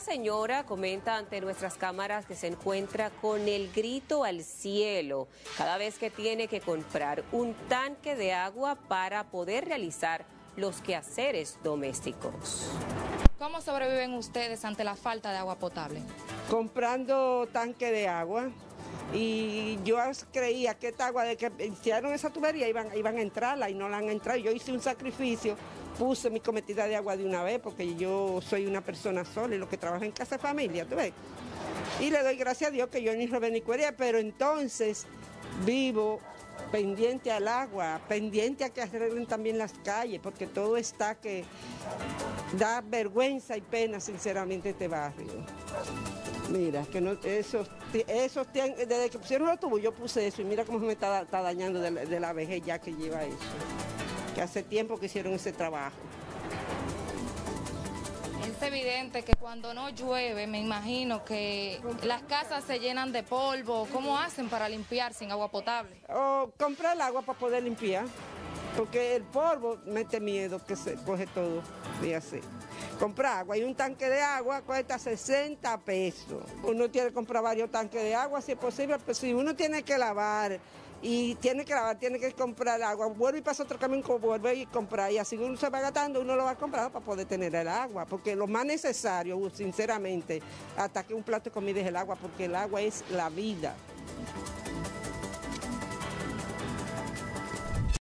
señora comenta ante nuestras cámaras que se encuentra con el grito al cielo cada vez que tiene que comprar un tanque de agua para poder realizar los quehaceres domésticos. ¿Cómo sobreviven ustedes ante la falta de agua potable? Comprando tanque de agua. Y yo creía que esta agua, de que hicieron esa tubería, iban, iban a entrarla y no la han entrado. Yo hice un sacrificio, puse mi cometida de agua de una vez, porque yo soy una persona sola y lo que trabaja en casa de familia, ¿tú ves? Y le doy gracias a Dios que yo ni robé ni cuería, pero entonces vivo pendiente al agua, pendiente a que arreglen también las calles, porque todo está que da vergüenza y pena, sinceramente, este barrio. Mira, que no, esos, esos, desde que pusieron los tubos yo puse eso y mira cómo me está, dañando de la, de la vejez ya que lleva eso. Que hace tiempo que hicieron ese trabajo. Evidente que cuando no llueve, me imagino que las casas se llenan de polvo. ¿Cómo hacen para limpiar sin agua potable? O comprar el agua para poder limpiar, porque el polvo mete miedo que se coge todo y así. Comprar agua y un tanque de agua cuesta 60 pesos. Uno tiene que comprar varios tanques de agua si es posible, pero si uno tiene que lavar y tiene que lavar, tiene que comprar agua, vuelve y pasa otro camino, vuelve y comprar, y así uno se va gastando, uno lo va a comprar para poder tener el agua, porque lo más necesario, sinceramente, hasta que un plato de comida es el agua, porque el agua es la vida.